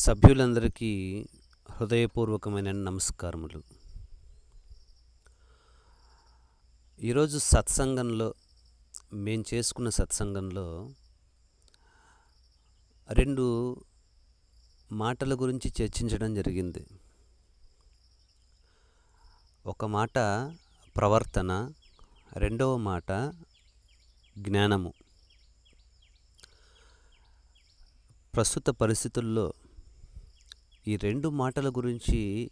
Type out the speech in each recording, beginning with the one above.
సభ్యులందరికీ హృదయపూర్వకమైన నమస్కారములు. ఈరోజు సత్సంగంలో మేము చేసుకున్న సత్సంగంలో రెండు మాటల గురించి చర్చించడం జరిగింది. ఒక మాట ప్రవర్తన రెండవ మాట జ్ఞానము. ప్రస్తుత పరిస్థితుల్లో ఈ రెండు మాటల గురించి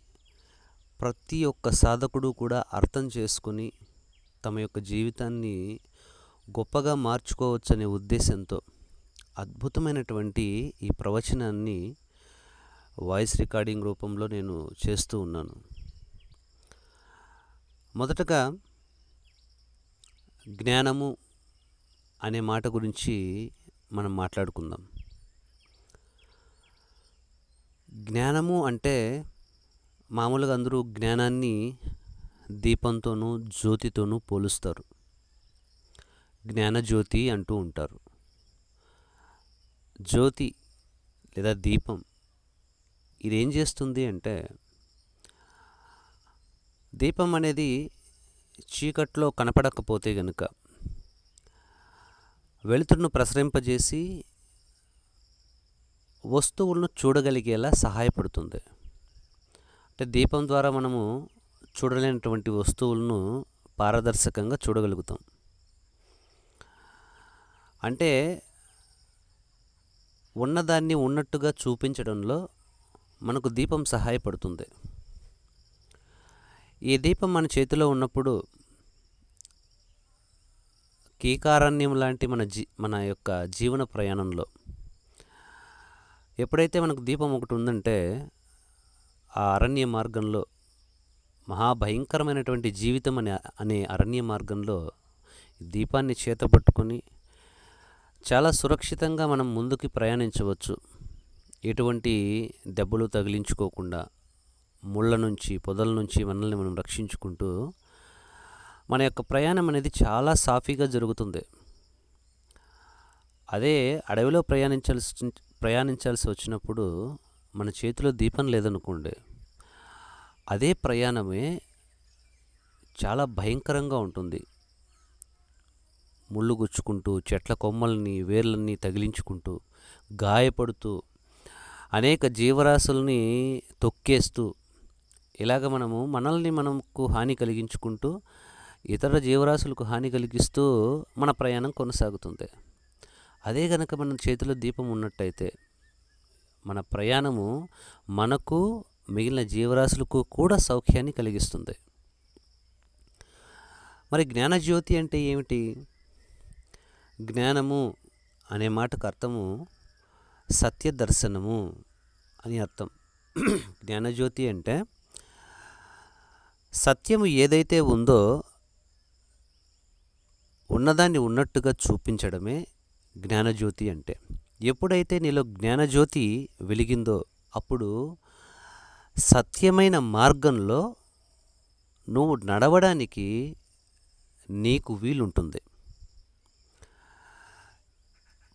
ప్రతి ఒక్క సాధకుడు కూడా అర్థం చేసుకుని తమ యొక్క జీవితాన్ని గొప్పగా మార్చుకోవచ్చనే ఉద్దేశంతో అద్భుతమైనటువంటి ఈ ప్రవచనాన్ని వాయిస్ రికార్డింగ్ రూపంలో నేను చేస్తూ ఉన్నాను. మొదటగా జ్ఞానము అనే మాట గురించి మనం మాట్లాడుకుందాం. జ్ఞానము అంటే మామూలుగా అందరూ జ్ఞానాన్ని దీపంతోనూ జ్యోతితోనూ పోలుస్తారు. జ్ఞానజ్యోతి అంటూ ఉంటారు. జ్యోతి లేదా దీపం ఇదేం చేస్తుంది అంటే దీపం అనేది చీకట్లో కనపడకపోతే గనుక వెలుతురును ప్రసరింపజేసి వస్తువులను చూడగలిగేలా సహాయపడుతుంది. అంటే దీపం ద్వారా మనము చూడలేనటువంటి వస్తువులను పారదర్శకంగా చూడగలుగుతాం. అంటే ఉన్నదాన్ని ఉన్నట్టుగా చూపించడంలో మనకు దీపం సహాయపడుతుంది. ఈ దీపం మన చేతిలో ఉన్నప్పుడు కీకారణ్యం లాంటి మన జీ మన యొక్క జీవన ప్రయాణంలో ఎప్పుడైతే మనకు దీపం ఒకటి ఉందంటే ఆ అరణ్య మార్గంలో మహాభయంకరమైనటువంటి జీవితం అనే అనే అరణ్య మార్గంలో దీపాన్ని చేతపట్టుకొని చాలా సురక్షితంగా మనం ముందుకు ప్రయాణించవచ్చు. ఎటువంటి దెబ్బలు తగిలించుకోకుండా ముళ్ళ నుంచి పొదల నుంచి మనల్ని మనం రక్షించుకుంటూ మన యొక్క ప్రయాణం అనేది చాలా సాఫీగా జరుగుతుంది. అదే అడవిలో ప్రయాణించాల్సి ప్రయాణించాల్సి వచ్చినప్పుడు మన చేతిలో దీపం లేదనుకోండి అదే ప్రయాణమే చాలా భయంకరంగా ఉంటుంది. ముళ్ళు గుచ్చుకుంటూ చెట్ల కొమ్మల్ని వేర్లన్నీ తగిలించుకుంటూ గాయపడుతూ అనేక జీవరాశుల్ని తొక్కేస్తూ ఇలాగ మనము మనల్ని మనకు హాని కలిగించుకుంటూ ఇతర జీవరాశులకు హాని కలిగిస్తూ మన ప్రయాణం కొనసాగుతుంది. అదే గనక మన చేతిలో దీపం ఉన్నట్టయితే మన ప్రయాణము మనకు మిగిలిన జీవరాశులకు కూడా సౌఖ్యాన్ని కలిగిస్తుంది. మరి జ్ఞానజ్యోతి అంటే ఏమిటి? జ్ఞానము అనే మాటకు అర్థము సత్య దర్శనము అని అర్థం. జ్ఞానజ్యోతి అంటే సత్యము ఏదైతే ఉందో ఉన్నదాన్ని ఉన్నట్టుగా చూపించడమే జ్ఞానజ్యోతి అంటే. ఎప్పుడైతే నీలో జ్ఞానజ్యోతి వెలిగిందో అప్పుడు సత్యమైన మార్గంలో నువ్వు నడవడానికి నీకు వీలుంటుంది.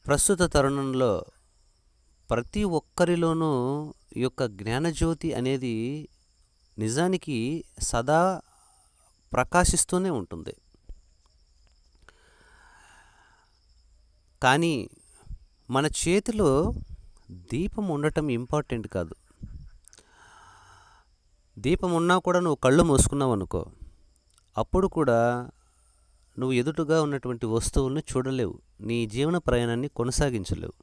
ప్రస్తుత తరుణంలో ప్రతి ఒక్కరిలోనూ ఈ యొక్క జ్ఞానజ్యోతి అనేది నిజానికి సదా ప్రకాశిస్తూనే ఉంటుంది. కానీ మన చేతిలో దీపం ఉండటం ఇంపార్టెంట్ కాదు. దీపం ఉన్నా కూడా నువ్వు కళ్ళు మూసుకున్నావు అనుకో అప్పుడు కూడా నువ్వు ఎదుటగా ఉన్నటువంటి వస్తువులను చూడలేవు. నీ జీవన ప్రయాణాన్ని కొనసాగించలేవు.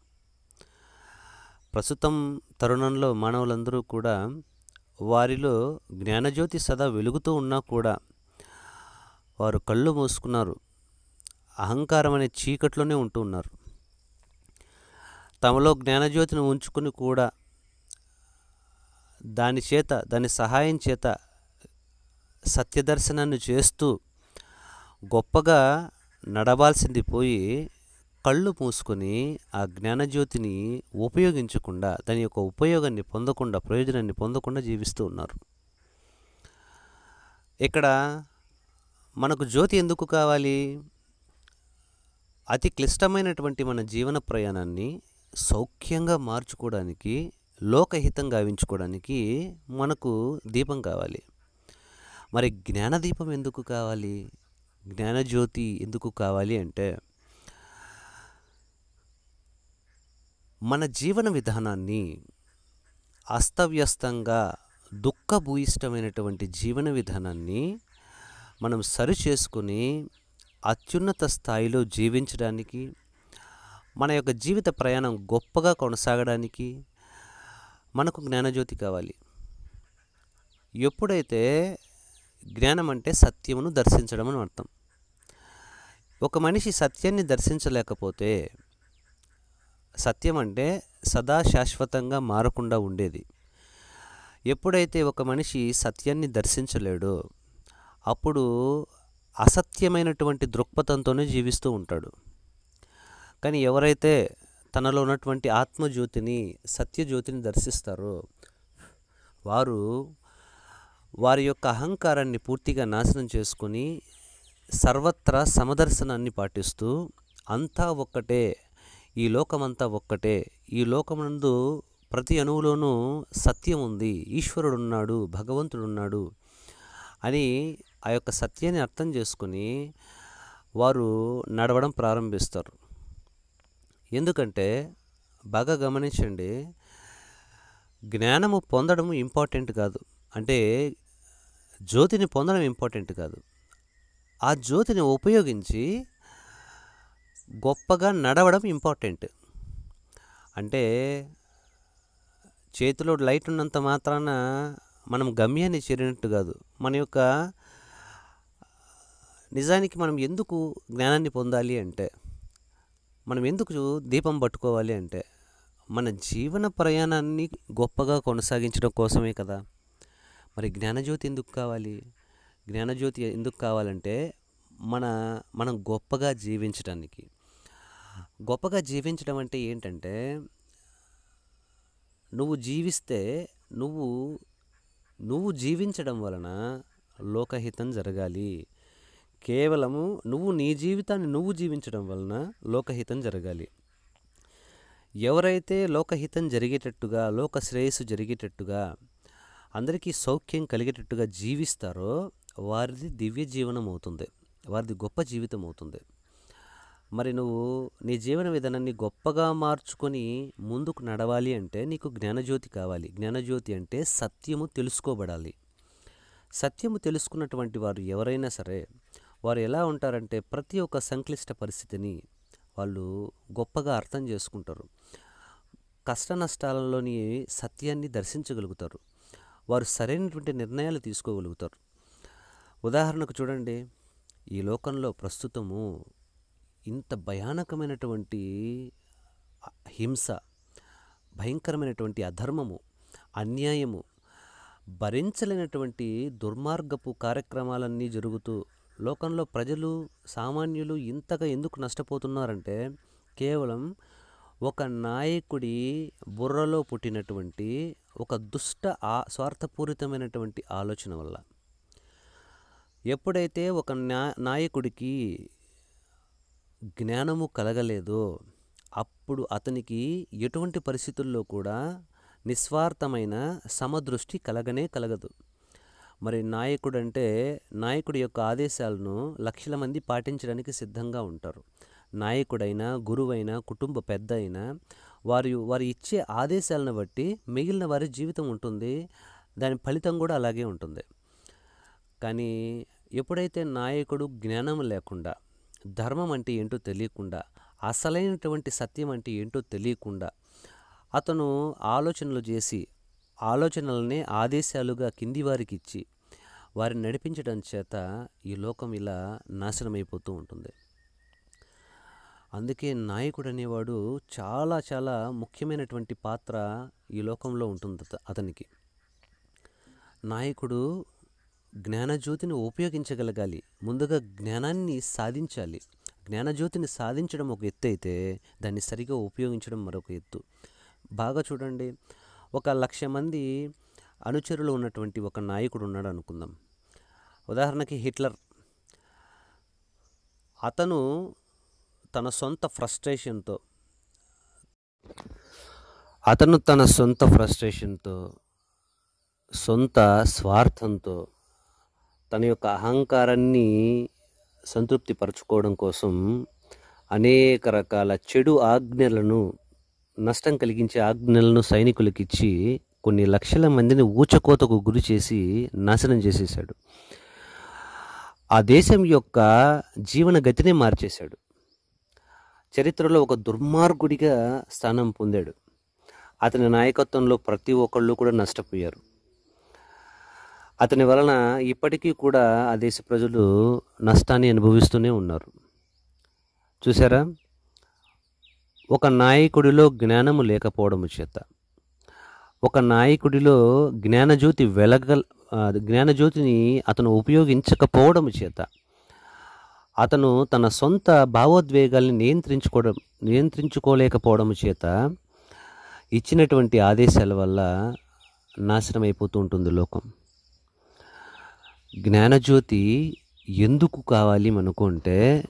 ప్రస్తుతం తరుణంలో మానవులందరూ కూడా వారిలో జ్ఞానజ్యోతి సదా వెలుగుతూ ఉన్నా కూడా వారు కళ్ళు మూసుకున్నారు. అహంకారం అనే చీకట్లోనే ఉంటూ ఉన్నారు. తమలో జ్ఞానజ్యోతిని ఉంచుకుని కూడా దాని చేత దాని సహాయం చేత సత్యదర్శనాన్ని చేస్తూ గొప్పగా నడవాల్సింది పోయి కళ్ళు మూసుకొని ఆ జ్ఞానజ్యోతిని ఉపయోగించకుండా దాని యొక్క ఉపయోగాన్ని పొందకుండా ప్రయోజనాన్ని పొందకుండా జీవిస్తూ ఉన్నారు. ఇక్కడ మనకు జ్యోతి ఎందుకు కావాలి? అతి క్లిష్టమైనటువంటి మన జీవన ప్రయాణాన్ని సౌఖ్యంగా మార్చుకోవడానికి లోకహితం గావించుకోవడానికి మనకు దీపం కావాలి. మరి జ్ఞానదీపం ఎందుకు కావాలి? జ్ఞానజ్యోతి ఎందుకు కావాలి అంటే మన జీవన విధానాన్ని అస్తవ్యస్తంగా దుఃఖభూయిష్టమైనటువంటి జీవన విధానాన్ని మనం సరి చేసుకుని అత్యున్నత స్థాయిలో జీవించడానికి మన యొక్క జీవిత ప్రయాణం గొప్పగా కొనసాగడానికి మనకు జ్ఞానజ్యోతి కావాలి. ఎప్పుడైతే జ్ఞానం అంటే సత్యమును దర్శించడం అని అర్థం. ఒక మనిషి సత్యాన్ని దర్శించలేకపోతే సత్యం అంటే సదా శాశ్వతంగా మారకుండా ఉండేది. ఎప్పుడైతే ఒక మనిషి సత్యాన్ని దర్శించలేడో అప్పుడు అసత్యమైనటువంటి దృక్పథంతోనే జీవిస్తూ ఉంటాడు. కానీ ఎవరైతే తనలో ఉన్నటువంటి ఆత్మజ్యోతిని సత్యజ్యోతిని దర్శిస్తారో వారు వారి యొక్క అహంకారాన్ని పూర్తిగా నాశనం చేసుకొని సర్వత్రా సమదర్శనాన్ని పాటిస్తూ అంతా ఒక్కటే ఈ లోకమంతా ఒక్కటే ఈ లోకమునందు ప్రతి అణువులోనూ సత్యం ఉంది ఈశ్వరుడు ఉన్నాడు భగవంతుడు ఉన్నాడు అని ఆ యొక్క సత్యాన్ని అర్థం చేసుకుని వారు నడవడం ప్రారంభిస్తారు. ఎందుకంటే బాగా గమనించండి జ్ఞానము పొందడం ఇంపార్టెంట్ కాదు. అంటే జ్యోతిని పొందడం ఇంపార్టెంట్ కాదు. ఆ జ్యోతిని ఉపయోగించి గొప్పగా నడవడం ఇంపార్టెంట్. అంటే చేతిలో లైట్ ఉన్నంత మాత్రాన మనం గమ్యాన్ని చేరినట్టు కాదు. మన యొక్క నిజానికి మనం ఎందుకు జ్ఞానాన్ని పొందాలి అంటే మనం ఎందుకు దీపం పట్టుకోవాలి అంటే మన జీవన ప్రయాణాన్ని గొప్పగా కొనసాగించడం కోసమే కదా. మరి జ్ఞానజ్యోతి ఎందుకు కావాలి? జ్ఞానజ్యోతి ఎందుకు కావాలంటే మన మనం గొప్పగా జీవించడానికి గొప్పగా జీవించడం అంటే ఏంటంటే నువ్వు జీవిస్తే నువ్వు నువ్వు జీవించడం వలన లోకహితం జరగాలి. కేవలము నువ్వు నీ జీవితాన్ని నువ్వు జీవించడం వలన లోకహితం జరగాలి. ఎవరైతే లోకహితం జరిగేటట్టుగా లోక శ్రేయస్సు జరిగేటట్టుగా అందరికీ సౌఖ్యం కలిగేటట్టుగా జీవిస్తారో వారిది దివ్య జీవనం అవుతుంది. వారిది గొప్ప జీవితం అవుతుంది. మరి నువ్వు నీ జీవన విధానాన్ని గొప్పగా మార్చుకొని ముందుకు నడవాలి అంటే నీకు జ్ఞానజ్యోతి కావాలి. జ్ఞానజ్యోతి అంటే సత్యము తెలుసుకోబడాలి. సత్యము తెలుసుకున్నటువంటి వారు ఎవరైనా సరే వారు ఎలా ఉంటారంటే ప్రతి ఒక్క సంక్లిష్ట పరిస్థితిని వాళ్ళు గొప్పగా అర్థం చేసుకుంటారు. కష్ట నష్టాలలోని సత్యాన్ని దర్శించగలుగుతారు. వారు సరైనటువంటి నిర్ణయాలు తీసుకోగలుగుతారు. ఉదాహరణకు చూడండి ఈ లోకంలో ప్రస్తుతము ఇంత భయానకమైనటువంటి హింస భయంకరమైనటువంటి అధర్మము అన్యాయము భరించలేనటువంటి దుర్మార్గపు కార్యక్రమాలన్నీ జరుగుతూ లోకంలో ప్రజలు సామాన్యులు ఇంతగా ఎందుకు నష్టపోతున్నారంటే కేవలం ఒక నాయకుడి బుర్రలో పుట్టినటువంటి ఒక దుష్ట ఆ స్వార్థపూరితమైనటువంటి ఆలోచన వల్ల. ఎప్పుడైతే ఒక నా నాయకుడికి జ్ఞానము కలగలేదో అప్పుడు అతనికి ఎటువంటి పరిస్థితుల్లో కూడా నిస్వార్థమైన సమదృష్టి కలగనే కలగదు. మరి నాయకుడు అంటే నాయకుడి యొక్క ఆదేశాలను లక్షల మంది పాటించడానికి సిద్ధంగా ఉంటారు. నాయకుడైనా గురువైనా కుటుంబ పెద్ద అయినా వారి వారు ఇచ్చే ఆదేశాలను బట్టి మిగిలిన వారి జీవితం ఉంటుంది. దాని ఫలితం కూడా అలాగే ఉంటుంది. కానీ ఎప్పుడైతే నాయకుడు జ్ఞానం లేకుండా ధర్మం అంటే ఏంటో తెలియకుండా అసలైనటువంటి సత్యం అంటే ఏంటో తెలియకుండా అతను ఆలోచనలు చేసి ఆలోచనలనే ఆదేశాలుగా కింది వారికి ఇచ్చి వారిని నడిపించడం చేత ఈ లోకం ఇలా నాశనమైపోతూ ఉంటుంది. అందుకే నాయకుడు అనేవాడు చాలా చాలా ముఖ్యమైనటువంటి పాత్ర ఈ లోకంలో ఉంటుంది అత- అతనికి. నాయకుడు జ్ఞానజ్యోతిని ఉపయోగించగలగాలి ముందుగా జ్ఞానాన్ని సాధించాలి. జ్ఞానజ్యోతిని సాధించడం ఒక ఎత్తు అయితే దాన్ని సరిగా ఉపయోగించడం మరొక ఎత్తు. బాగా చూడండి ఒక లక్ష మంది అనుచరులు ఉన్నటువంటి ఒక నాయకుడు ఉన్నాడు అనుకుందాం. ఉదాహరణకి హిట్లర్. అతను తన సొంత ఫ్రస్ట్రేషన్తో అతను తన సొంత ఫ్రస్ట్రేషన్తో సొంత స్వార్థంతో తన యొక్క అహంకారాన్ని సంతృప్తిపరచుకోవడం కోసం అనేక రకాల చెడు ఆజ్ఞలను నష్టం కలిగించే ఆజ్ఞలను సైనికులకిచ్చి కొన్ని లక్షల మందిని ఊచకోతకు గురి చేసి నాశనం చేసేశాడు. ఆ దేశం యొక్క జీవన గతినే మార్చేశాడు. చరిత్రలో ఒక దుర్మార్గుడిగా స్థానం పొందాడు. అతని నాయకత్వంలో ప్రతి ఒక్కళ్ళు కూడా నష్టపోయారు. అతని వలన ఇప్పటికీ కూడా ఆ దేశ ప్రజలు నష్టాన్ని అనుభవిస్తూనే ఉన్నారు. చూసారా ఒక నాయకుడిలో జ్ఞానము లేకపోవడము చేత. ఒక నాయకుడిలో జ్ఞానజ్యోతి వెలగ జ్ఞానజ్యోతిని అతను ఉపయోగించకపోవడం చేత. అతను తన సొంత భావోద్వేగాల్ని నియంత్రించుకోవడం నియంత్రించుకోలేకపోవడం చేత ఇచ్చినటువంటి ఆదేశాల వల్ల నాశనం అయిపోతూ ఉంటుంది లోకం. జ్ఞానజ్యోతి ఎందుకు కావాలి అనుకుంటే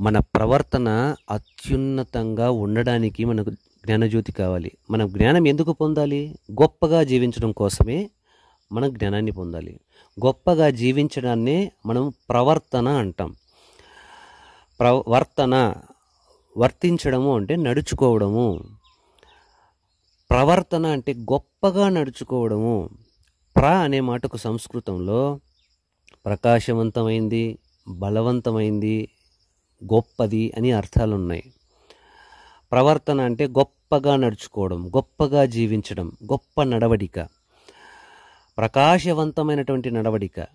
మన ప్రవర్తన అత్యున్నతంగా ఉండడానికి మనకు జ్ఞానజ్యోతి కావాలి. మనం జ్ఞానం ఎందుకు పొందాలి? గొప్పగా జీవించడం కోసమే మనం జ్ఞానాన్ని పొందాలి. గొప్పగా జీవించడాన్నే మనం ప్రవర్తన అంటాం. ప్రవర్తన వర్తించడము అంటే నడుచుకోవడము. ప్రవర్తన అంటే గొప్పగా నడుచుకోవడము. ప్ర అనే మాటకు సంస్కృతంలో ప్రకాశవంతమైంది బలవంతమైంది గొప్పది అని అర్థాలు ఉన్నాయి ప్రవర్తన అంటే గొప్పగా నడుచుకోవడం గొప్పగా జీవించడం గొప్ప నడవడిక. ప్రకాశవంతమైనటువంటి నడవడిక.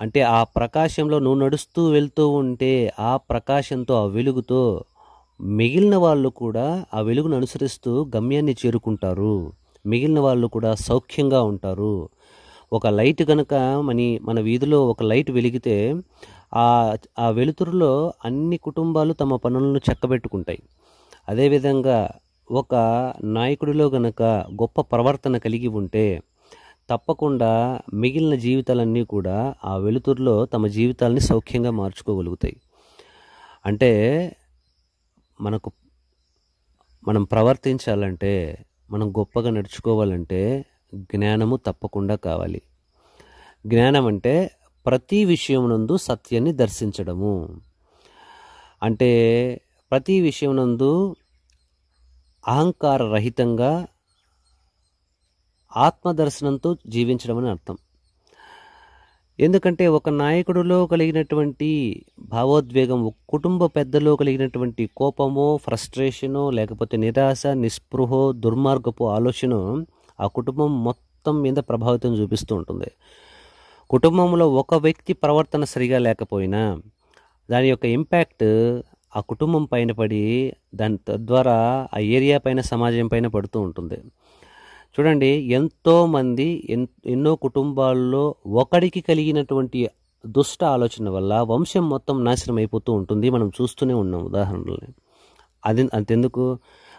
అంటే ఆ ప్రకాశంలో నువ్వు నడుస్తూ వెళ్తూ ఉంటే ఆ ప్రకాశంతో ఆ వెలుగుతో మిగిలిన వాళ్ళు కూడా ఆ వెలుగును అనుసరిస్తూ గమ్యాన్ని చేరుకుంటారు. మిగిలిన వాళ్ళు కూడా సౌఖ్యంగా ఉంటారు. ఒక లైట్ కనుక మని మన వీధిలో ఒక లైట్ వెలిగితే ఆ ఆ వెలుతురులో అన్ని కుటుంబాలు తమ పనులను చక్కబెట్టుకుంటాయి. అదేవిధంగా ఒక నాయకుడిలో గనక గొప్ప ప్రవర్తన కలిగి ఉంటే తప్పకుండా మిగిలిన జీవితాలన్నీ కూడా ఆ వెలుతురులో తమ జీవితాలని సౌఖ్యంగా మార్చుకోగలుగుతాయి. అంటే మనకు మనం ప్రవర్తించాలంటే మనం గొప్పగా నడుచుకోవాలంటే జ్ఞానము తప్పకుండా కావాలి. జ్ఞానం అంటే ప్రతి విషయమునందు సత్యాన్ని దర్శించడము. అంటే ప్రతి విషయమునందు అహంకార రహితంగా ఆత్మదర్శనంతో జీవించడం అని అర్థం. ఎందుకంటే ఒక నాయకుడిలో కలిగినటువంటి భావోద్వేగం ఒక కుటుంబ పెద్దలో కలిగినటువంటి కోపమో ఫ్రస్ట్రేషనో లేకపోతే నిరాశ నిస్పృహో దుర్మార్గపు ఆలోచన ఆ కుటుంబం మొత్తం మీద ప్రభావితం చూపిస్తూ ఉంటుంది. కుటుంబంలో ఒక వ్యక్తి ప్రవర్తన సరిగా లేకపోయినా దాని యొక్క ఇంపాక్ట్ ఆ కుటుంబం పైన పడి దాని తద్వారా ఆ ఏరియా పైన సమాజం పైన పడుతూ ఉంటుంది. చూడండి ఎంతోమంది ఎన్ ఎన్నో కుటుంబాల్లో ఒకడికి కలిగినటువంటి దుష్ట ఆలోచన వల్ల వంశం మొత్తం నాశనం అయిపోతూ ఉంటుంది. మనం చూస్తూనే ఉన్నాం ఉదాహరణలు అది అంతెందుకు?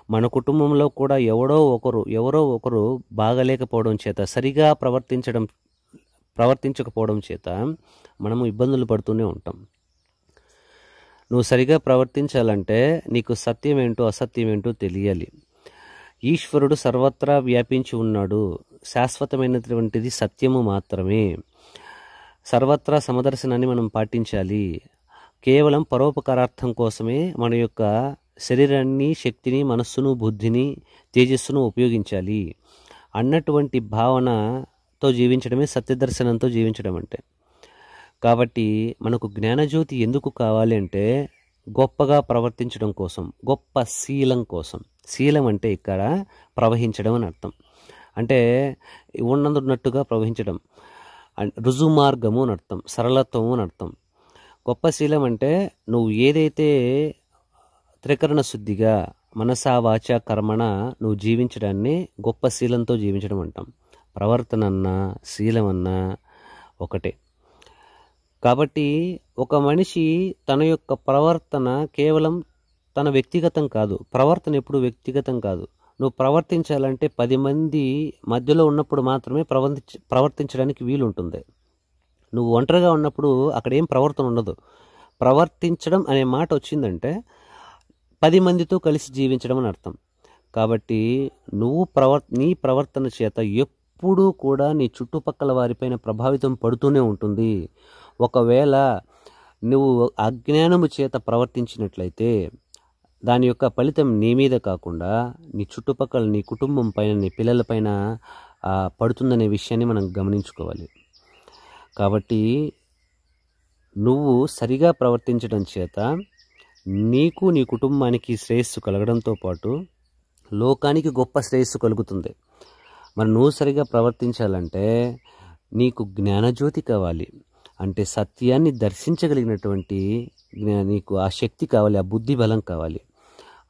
మన కుటుంబంలో కూడా ఎవడో ఒకరు ఎవరో ఒకరు బాగలేకపోవడం చేత సరిగా ప్రవర్తించడం ప్రవర్తించకపోవడం చేత మనము ఇబ్బందులు పడుతూనే ఉంటాం. నువ్వు సరిగా ప్రవర్తించాలంటే నీకు సత్యం ఏంటో అసత్యం ఏంటో తెలియాలి. ఈశ్వరుడు సర్వత్రా వ్యాపించి ఉన్నాడు. శాశ్వతమైనటువంటిది సత్యము మాత్రమే. సర్వత్రా సమదర్శనాన్ని మనం పాటించాలి. కేవలం పరోపకారార్థం కోసమే మన యొక్క శరీరాన్ని శక్తిని మనస్సును బుద్ధిని తేజస్సును ఉపయోగించాలి. అన్నటువంటి భావన తో జీవించడమే సత్యదర్శనంతో జీవించడం అంటే. కాబట్టి మనకు జ్ఞానజ్యోతి ఎందుకు కావాలి అంటే గొప్పగా ప్రవర్తించడం కోసం గొప్ప శీలం కోసం. శీలం అంటే ఇక్కడ ప్రవహించడం అని అర్థం. అంటే ఉన్నట్టుగా ప్రవహించడం. అండ్ అని అర్థం సరళత్వము అని అర్థం. గొప్ప శీలం అంటే నువ్వు ఏదైతే త్రికరణ శుద్ధిగా మనసా వాచ కర్మణ నువ్వు జీవించడాన్ని గొప్ప శీలంతో జీవించడం అంటాం. ప్రవర్తన అన్నా శీలం అన్నా ఒకటే. కాబట్టి ఒక మనిషి తన యొక్క ప్రవర్తన కేవలం తన వ్యక్తిగతం కాదు. ప్రవర్తన ఎప్పుడు వ్యక్తిగతం కాదు. నువ్వు ప్రవర్తించాలంటే పది మంది మధ్యలో ఉన్నప్పుడు మాత్రమే ప్రవర్తించ ప్రవర్తించడానికి వీలు ఉంటుంది నువ్వు ఒంటరిగా ఉన్నప్పుడు అక్కడ ఏం ప్రవర్తన ఉండదు. ప్రవర్తించడం అనే మాట వచ్చిందంటే పది మందితో కలిసి జీవించడం అని అర్థం. కాబట్టి నువ్వు ప్రవర్ నీ ప్రవర్తన చేత ఎప్పుడు కూడా నీ చుట్టుపక్కల వారిపైన ప్రభావితం పడుతూనే ఉంటుంది. ఒకవేళ నువ్వు అజ్ఞానము చేత ప్రవర్తించినట్లయితే దాని యొక్క ఫలితం నీ మీద కాకుండా నీ చుట్టుపక్కల నీ కుటుంబం పైన నీ పిల్లల పైన పడుతుందనే విషయాన్ని మనం గమనించుకోవాలి. కాబట్టి నువ్వు సరిగా ప్రవర్తించడం చేత నీకు నీ కుటుంబానికి శ్రేయస్సు కలగడంతో పాటు లోకానికి గొప్ప శ్రేయస్సు కలుగుతుంది. మరి నువ్వు సరిగా ప్రవర్తించాలంటే నీకు జ్ఞానజ్యోతి కావాలి. అంటే సత్యాన్ని దర్శించగలిగినటువంటి జ్ఞా- నీకు ఆ శక్తి కావాలి ఆ బుద్ధి బలం కావాలి.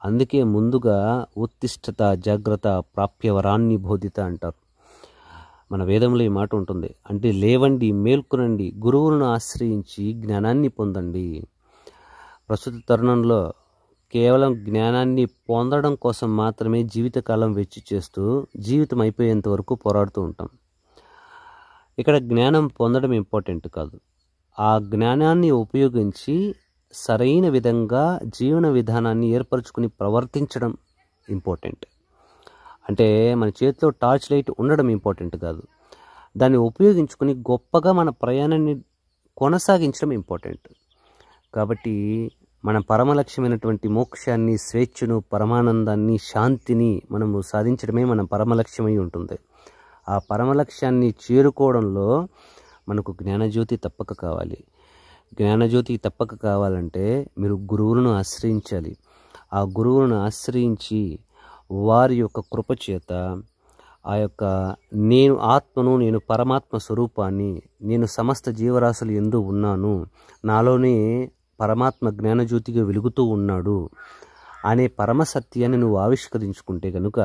అందుకే ముందుగా ఉత్తిష్టత జాగ్రత్త ప్రాప్యవరాన్ని బోధిత అంటారు. మన వేదంలో ఈ మాట ఉంటుంది. అంటే లేవండి మేల్కొనండి గురువులను ఆశ్రయించి జ్ఞానాన్ని పొందండి. ప్రస్తుత తరుణంలో కేవలం జ్ఞానాన్ని పొందడం కోసం మాత్రమే జీవితకాలం వెచ్చి చేస్తూ జీవితం అయిపోయేంత వరకు పోరాడుతూ ఉంటాం. ఇక్కడ జ్ఞానం పొందడం ఇంపార్టెంట్ కాదు. ఆ జ్ఞానాన్ని ఉపయోగించి సరైన విధంగా జీవన విధానాన్ని ఏర్పరచుకుని ప్రవర్తించడం ఇంపార్టెంట్. అంటే మన చేతిలో టార్చ్ లైట్ ఉండడం ఇంపార్టెంట్ కాదు. దాన్ని ఉపయోగించుకుని గొప్పగా మన ప్రయాణాన్ని కొనసాగించడం ఇంపార్టెంట్. కాబట్టి మన పరమలక్ష్యమైనటువంటి మోక్షాన్ని స్వేచ్ఛను పరమానందాన్ని శాంతిని మనము సాధించడమే మన పరమలక్ష్యమై ఉంటుంది. ఆ పరమలక్ష్యాన్ని చేరుకోవడంలో మనకు జ్ఞానజ్యోతి తప్పక కావాలి. జ్ఞానజ్యోతి తప్పక కావాలంటే మీరు గురువులను ఆశ్రయించాలి. ఆ గురువులను ఆశ్రయించి వారి యొక్క కృపచేత ఆ యొక్క నేను ఆత్మను నేను పరమాత్మ స్వరూపాన్ని నేను సమస్త జీవరాశులు ఎందు ఉన్నాను నాలోనే పరమాత్మ జ్ఞానజ్యోతిగా వెలుగుతూ ఉన్నాడు అనే పరమసత్యాన్ని నువ్వు ఆవిష్కరించుకుంటే కనుక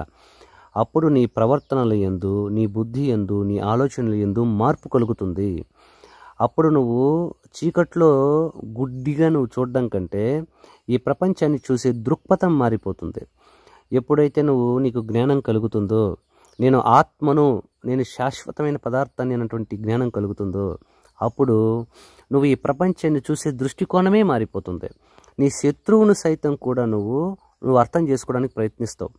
అప్పుడు నీ ప్రవర్తనల ఎందు నీ బుద్ధి ఎందు నీ ఆలోచనల ఎందు మార్పు కలుగుతుంది. అప్పుడు నువ్వు చీకట్లో గుడ్డిగా నువ్వు చూడడం కంటే ఈ ప్రపంచాన్ని చూసే దృక్పథం మారిపోతుంది. ఎప్పుడైతే నువ్వు నీకు జ్ఞానం కలుగుతుందో నేను ఆత్మను నేను శాశ్వతమైన పదార్థాన్ని అన్నటువంటి జ్ఞానం కలుగుతుందో అప్పుడు నువ్వు ఈ ప్రపంచాన్ని చూసే దృష్టికోణమే మారిపోతుంది. నీ శత్రువును సైతం కూడా నువ్వు నువ్వు అర్థం చేసుకోవడానికి ప్రయత్నిస్తావు.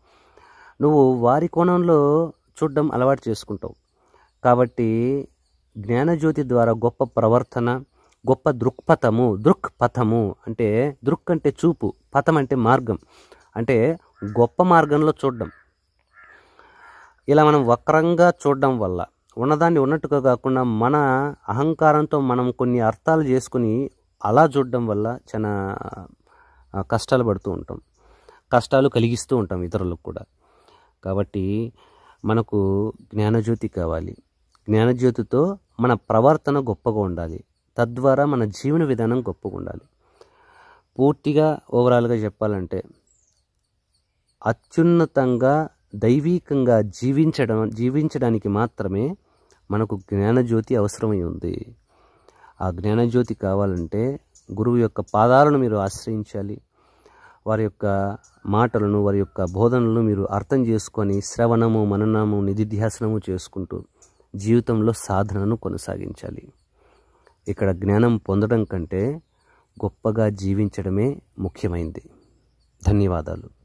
నువ్వు వారి కోణంలో చూడడం అలవాటు చేసుకుంటావు. కాబట్టి జ్ఞానజ్యోతి ద్వారా గొప్ప ప్రవర్తన గొప్ప దృక్పథము దృక్పథము అంటే దృక్ అంటే చూపు పథం అంటే మార్గం అంటే గొప్ప మార్గంలో చూడడం. ఇలా మనం వక్రంగా చూడడం వల్ల ఉన్నదాన్ని ఉన్నట్టుగా కాకుండా మన అహంకారంతో మనం కొన్ని అర్థాలు చేసుకుని అలా చూడడం వల్ల చాలా కష్టాలు పడుతూ ఉంటాం. కష్టాలు కలిగిస్తూ ఉంటాం ఇతరులకు కూడా. కాబట్టి మనకు జ్ఞానజ్యోతి కావాలి. జ్ఞానజ్యోతితో మన ప్రవర్తన గొప్పగా ఉండాలి. తద్వారా మన జీవన విధానం గొప్పగా ఉండాలి. పూర్తిగా ఓవరాల్గా చెప్పాలంటే అత్యున్నతంగా దైవీకంగా జీవించడం జీవించడానికి మాత్రమే మనకు జ్ఞానజ్యోతి అవసరమై ఉంది. ఆ జ్ఞానజ్యోతి కావాలంటే గురువు యొక్క పాదాలను మీరు ఆశ్రయించాలి. వారి యొక్క మాటలను వారి యొక్క బోధనలను మీరు అర్థం చేసుకొని శ్రవణము మననము నిధిధ్యాసనము చేసుకుంటూ జీవితంలో సాధనను కొనసాగించాలి. ఇక్కడ జ్ఞానం పొందడం కంటే గొప్పగా జీవించడమే ముఖ్యమైంది. ధన్యవాదాలు.